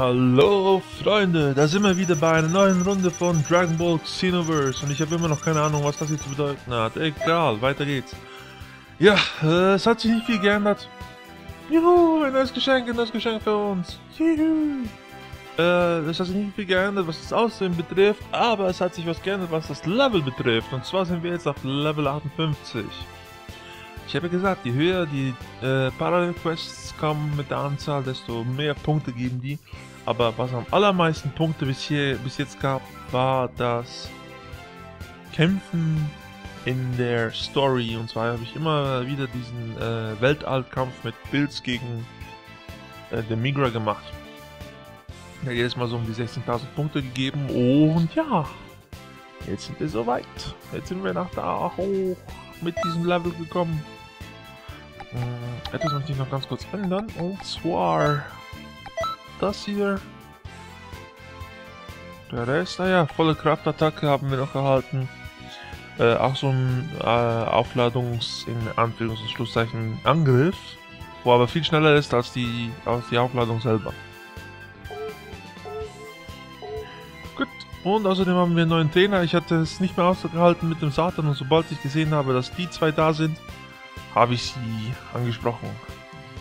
Hallo Freunde, da sind wir wieder bei einer neuen Runde von Dragon Ball Xenoverse und ich habe immer noch keine Ahnung, was das hier zu bedeuten hat. Egal, weiter geht's. Ja, äh, es hat sich nicht viel geändert. Juhu, ein neues Geschenk, ein neues Geschenk für uns. Juhu. Äh, es hat sich nicht viel geändert, was das Aussehen betrifft, aber es hat sich was geändert, was das Level betrifft. Und zwar sind wir jetzt auf Level 58. Ich habe gesagt, je höher die äh, Parallel Quests kommen mit der Anzahl, desto mehr Punkte geben die. Aber was am allermeisten Punkte bis, hier, bis jetzt gab, war das Kämpfen in der Story. Und zwar habe ich immer wieder diesen äh, Weltallkampf mit Bills gegen äh, den Migra gemacht. Ja, jedes Mal so um die 16.000 Punkte gegeben. Und ja, jetzt sind wir soweit. Jetzt sind wir nach da hoch mit diesem Level gekommen. Hm, etwas möchte ich noch ganz kurz ändern. Und zwar das hier. Der Rest, naja, volle Kraftattacke haben wir noch erhalten. Äh, auch so ein äh, Aufladungs-, in Anführungs- und Schlusszeichen, Angriff. Wo aber viel schneller ist als die, als die Aufladung selber. Gut, und außerdem haben wir einen neuen Trainer. Ich hatte es nicht mehr ausgehalten mit dem Satan und sobald ich gesehen habe, dass die zwei da sind, habe ich sie angesprochen.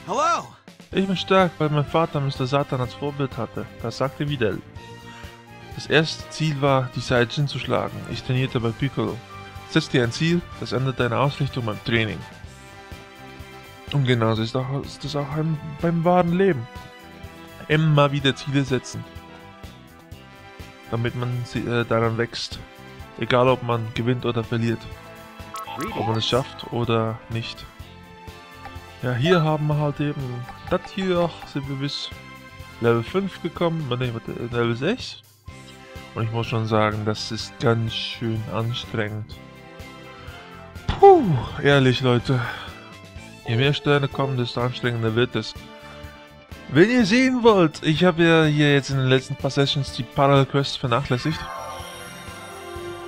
Hello! Ich bin stark, weil mein Vater Mr. Satan als Vorbild hatte. Das sagte Videl. Das erste Ziel war, die Saiyajin zu schlagen. Ich trainierte bei Piccolo. Setz dir ein Ziel, das ändert deine Ausrichtung beim Training. Und genauso ist, das auch beim wahren Leben. Immer wieder Ziele setzen. Damit man äh, daran wächst. Egal ob man gewinnt oder verliert. Ob man es schafft oder nicht. Ja, hier haben wir halt eben das hier, sind wir bis Level 5 gekommen, ne, Level 6. Und ich muss schon sagen, das ist ganz schön anstrengend. Puh, ehrlich Leute. Je mehr Sterne kommen, desto anstrengender wird es. Wenn ihr sehen wollt, ich habe ja hier jetzt in den letzten paar Sessions die Parallel Quests vernachlässigt.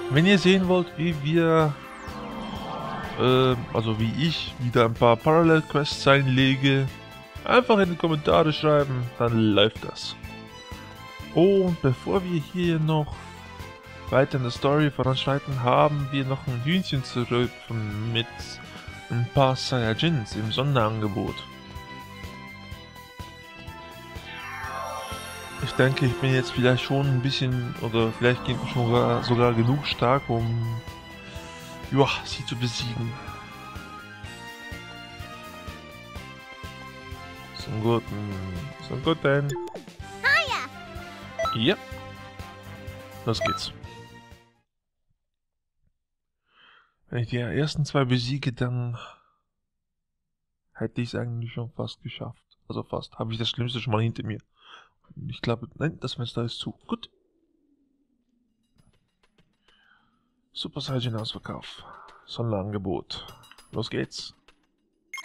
Wenn ihr sehen wollt, wie wir äh, also wie ich, wieder ein paar Parallel Quests einlege, einfach in die Kommentare schreiben, dann läuft das. Und bevor wir hier noch weiter in der Story voranschreiten, haben wir noch ein Hühnchen zu rüpfen mit ein paar Saiyajins im Sonderangebot. Ich denke, ich bin jetzt vielleicht schon ein bisschen, oder vielleicht schon sogar, sogar genug stark, um ja, sie zu besiegen. Zum Guten. Zum Guten. Hiya. Ja. Los geht's. Wenn ich die ersten zwei besiege, dann hätte ich es eigentlich schon fast geschafft. Also fast. Habe ich das Schlimmste schon mal hinter mir. Ich glaube, nein, das Fenster ist zu. Gut. Super Saiyan Ausverkauf. Sonderangebot. Los geht's.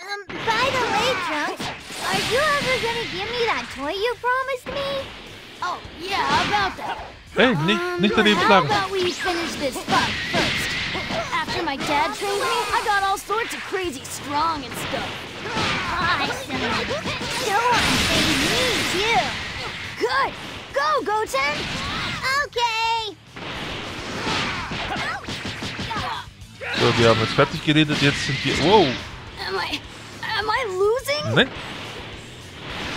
Um, by the way, Trunks, are you ever gonna give me that toy you promised me? Oh, yeah, how about that? Hey, nicht, nicht daneben How schlagen. about we finish this fight first? After my dad trained me, I got all sorts of crazy strong and stuff. Awesome. Show on, baby. Me too. Good! Go, Goten! Okay. So, wir haben jetzt fertig geredet, jetzt sind wir... Wow! Am I... am I losing? Nein.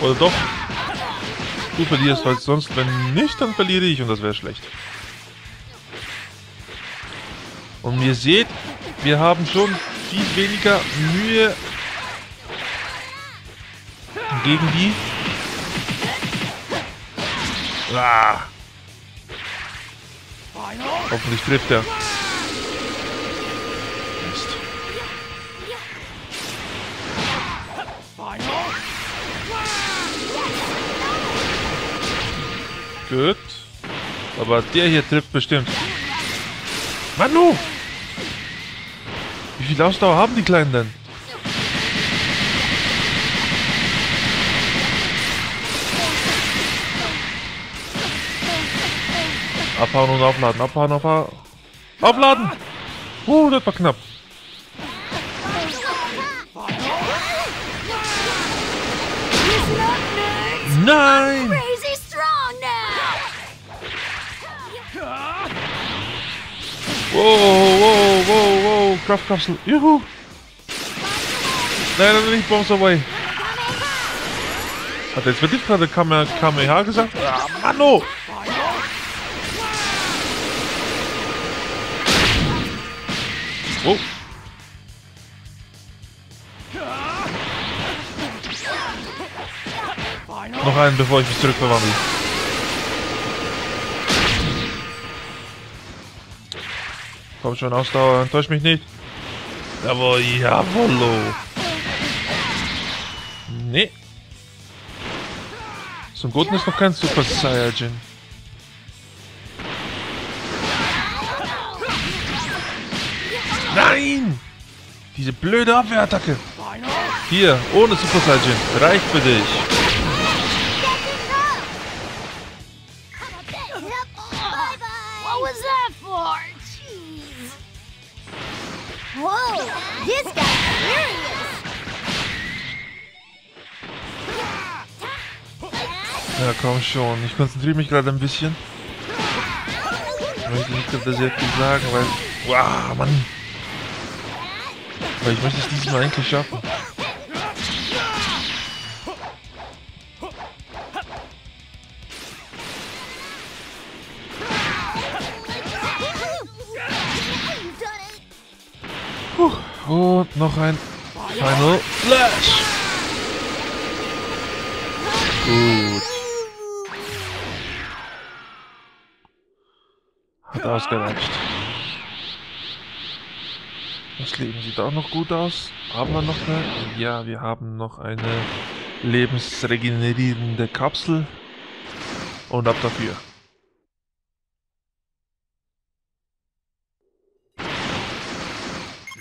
Oder doch? Du verlierst, weil sonst, wenn nicht, dann verliere ich und das wäre schlecht. Und ihr seht, wir haben schon viel weniger Mühe gegen die. Ah. Hoffentlich trifft er. Gut. Aber der hier trifft bestimmt. Manu! Wie viel Ausdauer haben die Kleinen denn? Abhauen und aufladen, abhauen, aufhauen. Aufladen! Uh, das war knapp. Nein! Wow, wow, wow, wow. Kraftkapsel. Juhu. Nein, nein, nicht Bombs away. Hat er jetzt wirklich gerade Kame Kameha gesagt? Ah, Manno! Oh. Noch einen, bevor ich mich zurückverwandle. Komm schon, Ausdauer, enttäusch mich nicht. Jawohl, jawollo. Nee. Zum Guten ist noch kein Super Saiyajin. Nein! Diese blöde Abwehrattacke. Hier, ohne Super Saiyajin. Reicht für dich. Komm schon. Ich konzentriere mich gerade ein bisschen. Ich möchte nicht gerade sehr viel sagen, weil... Wow, Mann. Weil ich möchte es diesmal eigentlich schaffen. Puh. Und noch ein Final Flash. Gut. Hat ausgereicht. Das Leben sieht auch noch gut aus. Haben wir noch eine? Ja, wir haben noch eine lebensregenerierende Kapsel. Und ab dafür.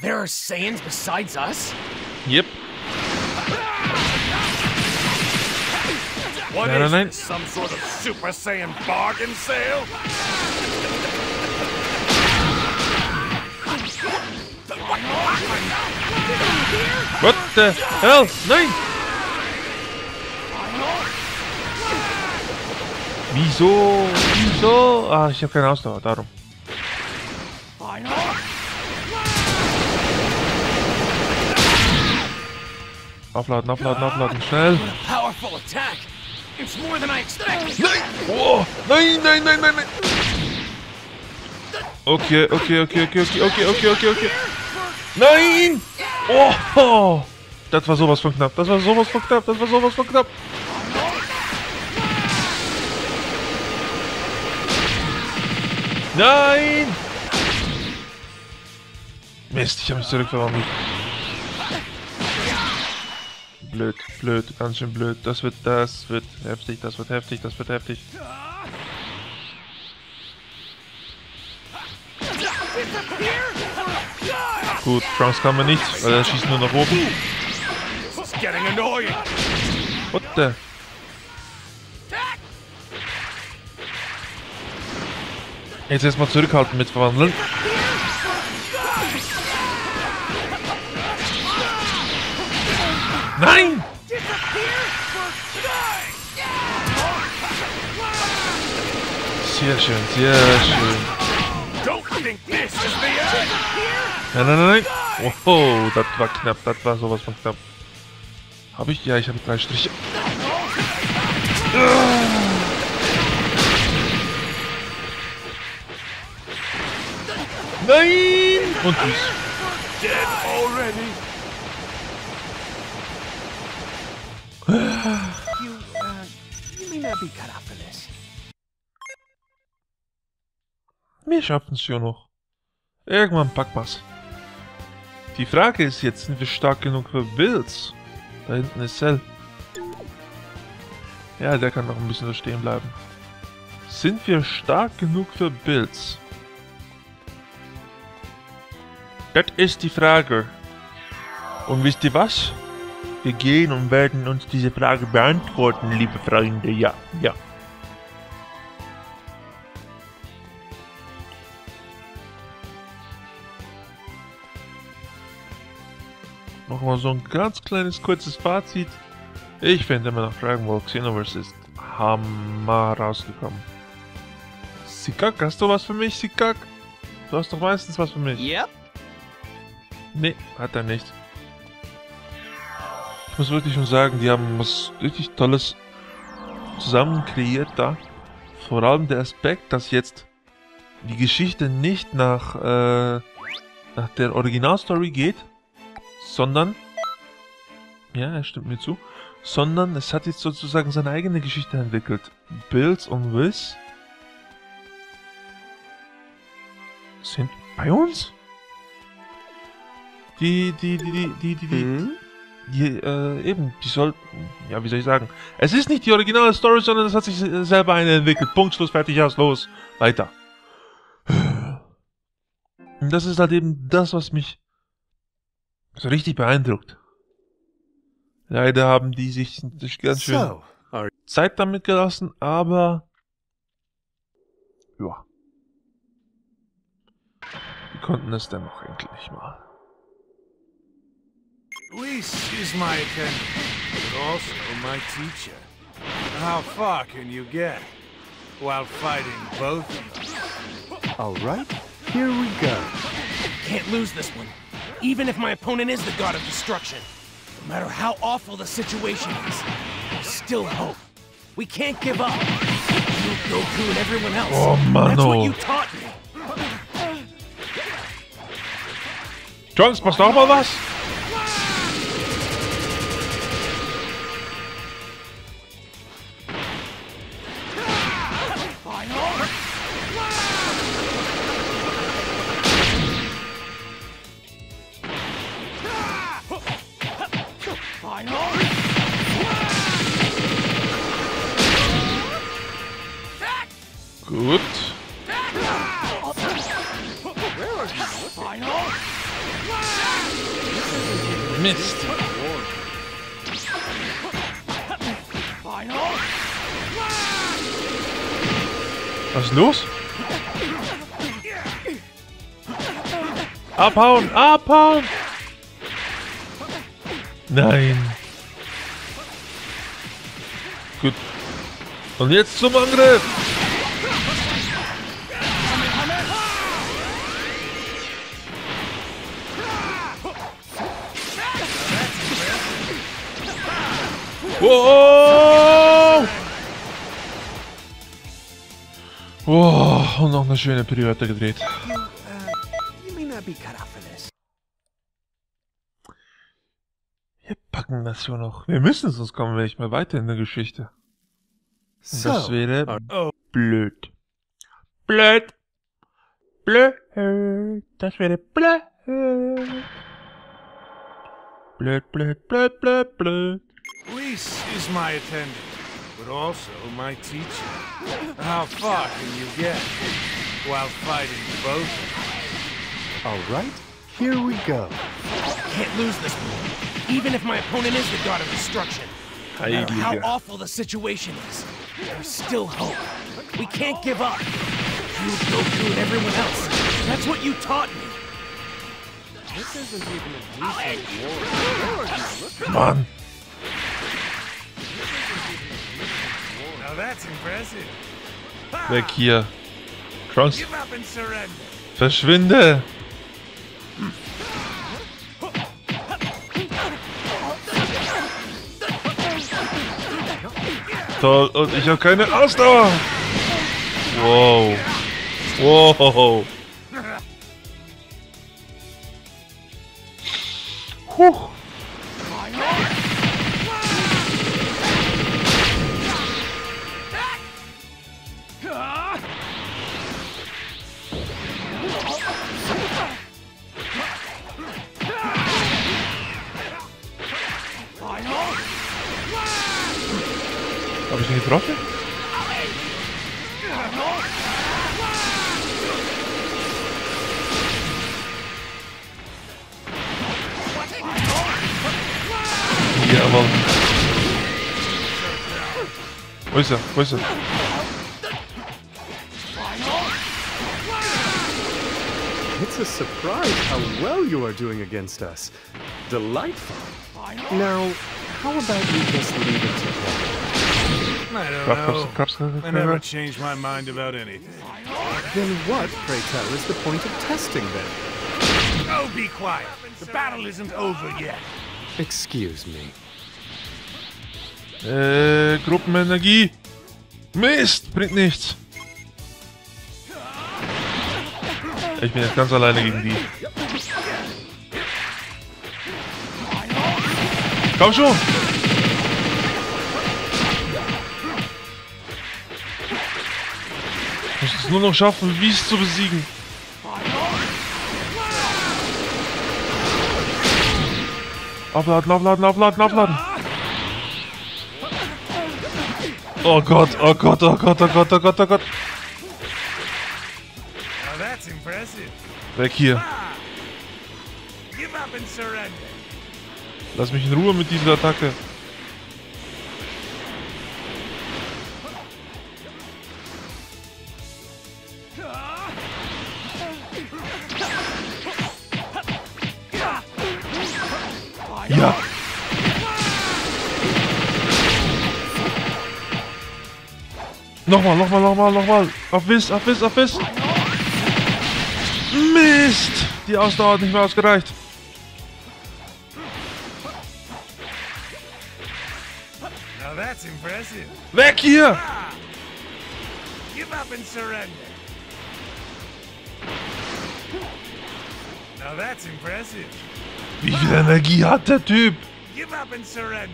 There are Saiyans besides us? Yep. What Nein, is nein, nein. this, some sort of Super Saiyan bargain sale? What the hell? Nee! Wieso? Wieso? Ah, ik heb geen aanstoot, daarom. Afladen, afladen, afladen, snel. Powerful. It's more than I expected. Nee! Oh, nee, Nee, nee, nee, nee, nee. Oké, oké, oké, oké, oké, oké, oké, oké. Nein! Oh! Das war sowas von knapp, das war sowas von knapp, das war sowas von knapp. Nein! Mist, ich habe mich zurückverwandelt. Blöd, blöd, ganz schön blöd. Das wird, das wird heftig, das wird heftig, das wird heftig. Gut, Trunks kann man nicht, weil er schießt nur nach oben. What the? Jetzt erstmal zurückhalten mit Verwandeln. Nein! Sehr schön, sehr schön. Nein, nein, nein, nein. Oh, das war knapp, das war sowas von knapp. Habe ich? Ja, ich habe drei Striche. Nein! Und this. Wir schaffen es schon noch. Irgendwann packen wir's. Die Frage ist jetzt, sind wir stark genug für Bills? Da hinten ist Cell. Ja, der kann noch ein bisschen so stehen bleiben. Sind wir stark genug für Bills? Das ist die Frage. Und wisst ihr was? Wir gehen und werden uns diese Frage beantworten, liebe Freunde. Ja, ja. Nochmal so ein ganz kleines, kurzes Fazit. Ich finde immer noch Dragon Ball Xenoverse ist Hammer rausgekommen. Sikak, hast du was für mich, Sikak? Du hast doch meistens was für mich. Yep. Nee, hat er nicht. Ich muss wirklich schon sagen, die haben was richtig Tolles zusammen kreiert da. Vor allem der Aspekt, dass jetzt die Geschichte nicht nach, äh, nach der Originalstory geht, sondern, ja, er stimmt mir zu, sondern es hat jetzt sozusagen seine eigene Geschichte entwickelt. Bills und Wiz sind bei uns? Die, die, die, die, die, die, die, Hm? die äh, eben, die sollten, ja, wie soll ich sagen? Es ist nicht die originale Story, sondern es hat sich äh, selber eine entwickelt. Punkt, Schluss, fertig, aus, los, weiter. Und das ist halt eben das, was mich so richtig beeindruckt. Leider haben die sich, ganz schön So, Zeit damit gelassen, aber ja. Die konnten es dann noch endlich mal. Luis is my attendant, but also my teacher. How far can you get while fighting both of them? all right. Here we go. Can't lose this one. Even if my opponent is the god of destruction. No matter how awful the situation is, there's still hope. We can't give up. You, Goku, and everyone else. Oh, That's Mano. what you taught me. Trunks, machst du auch mal was? Mist. Was ist los? Abhauen! Abhauen! Nein. Gut. Und jetzt zum Angriff! Wow! Wow, und noch eine schöne Pirouette gedreht. Wir packen das schon noch. Wir müssen, sonst kommen wir nicht mehr weiter in der Geschichte. Und das wäre are- blöd. Blöd. Blöd. Das wäre blöd. Blöd, blöd, blöd, blöd, blöd. Luis is my attendant, but also my teacher. How far can you get while fighting both of them? all right. Here we go. Can't lose this one. Even if my opponent is the god of destruction. No how Heilige. awful the situation is, there's still hope. We can't give up. You, Goku, and everyone else. That's what you taught me. Mann. Now that's impressive. Ha! Weg hier. Trunks, verschwinde. Toll, und ich habe keine Ausdauer. Wow. Wow. Huch. Ihn getroffen? Ja? Wo er? It's a surprise how well you are doing against us. Delightful. Now, how about you just leave it to him? I don't know. I never change my mind about anything. Then what, pray tell, is the point of testing then? Oh, be quiet. The battle isn't over yet. Excuse me. Äh, Gruppenenergie. Mist, bringt nichts. Ich bin jetzt ganz alleine gegen die. Komm schon! Es nur noch schaffen, wie es zu besiegen. Aufladen, aufladen, aufladen, aufladen. Oh Gott, oh Gott, oh Gott, oh Gott, oh Gott, oh Gott. Weg hier. Surrender. Lass mich in Ruhe mit dieser Attacke. Nochmal, nochmal, nochmal, nochmal. Auf Wiss, auf Wiss, auf Wiss. Mist. Die Ausdauer hat nicht mehr ausgereicht. Weg hier. Give up and surrender. Now that's impressive. Wie viel Energie hat der Typ? Give up and surrender.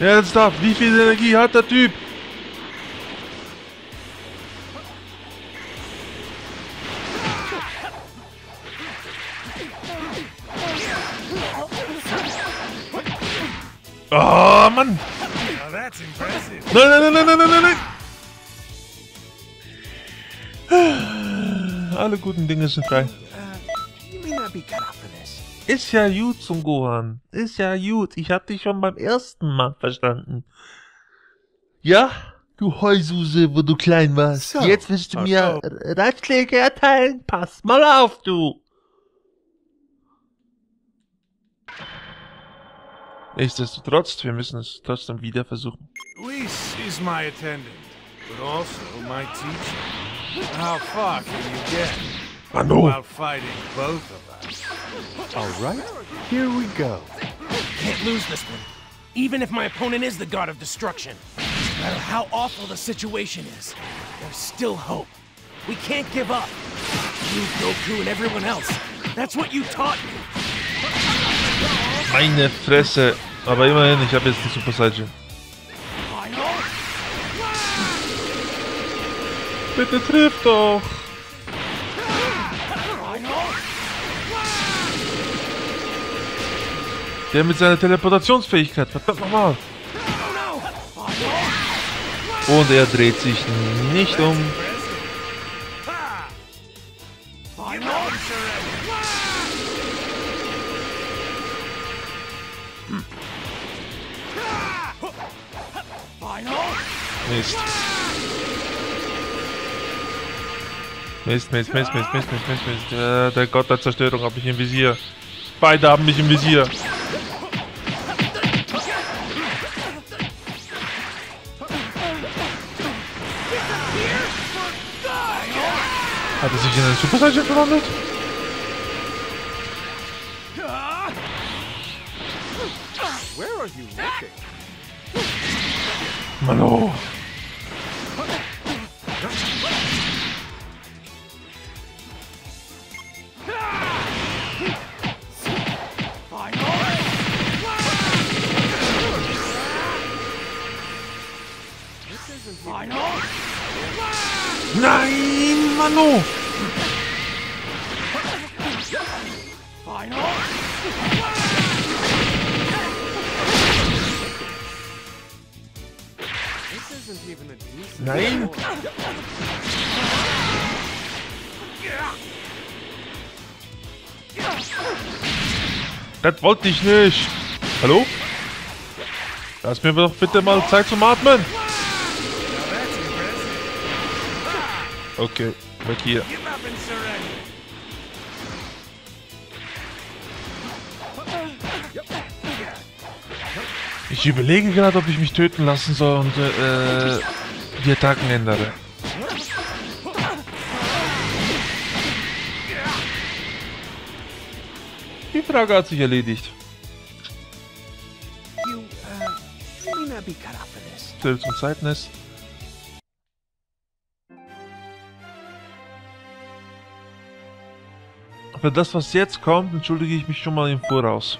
Ernsthaft, wie viel Energie hat der Typ? Oh, Mann! Impressive. Nein, nein, nein, nein, nein, nein, nein! Alle guten Dinge sind frei. Ist ja gut zum Gohan. Ist ja gut. Ich hab dich schon beim ersten Mal verstanden. Ja? Du Heususe, wo du klein warst. So. Jetzt willst du mir Ratschläge erteilen? Pass mal auf, du! Nichtsdestotrotz, wir müssen es trotzdem wieder versuchen. Luis is my attendant, but also my teacher. How far can you get Mano! while fighting both of us? All right, here we go. Can't lose this one. Even if my opponent is the god of destruction. No matter how awful the situation is, there's still hope. We can't give up. You, Goku, and everyone else. That's what you taught me. Meine Fresse! Aber immerhin, ich habe jetzt die Super Saiyan. Bitte triff doch! Der mit seiner Teleportationsfähigkeit, verdammt nochmal! Und er dreht sich nicht um. Mist. Mist, Mist, Mist, Mist, Mist, Mist, Mist, Mist. Äh, der Gott der Zerstörung habe ich im Visier. Beide haben mich im Visier. Hat er sich in einen Super Saiyan verwandelt? Where are you looking? Mano. Nein, Mano. This Nein. Das wollte ich nicht. Hallo? Lass mir doch bitte mal Zeit zum Atmen. Okay, weg hier. Ich überlege gerade, ob ich mich töten lassen soll und äh, die Attacken ändere. Die Frage hat sich erledigt. Uh. Zurück zum Zeitnest. Für das, was jetzt kommt, entschuldige ich mich schon mal im Voraus.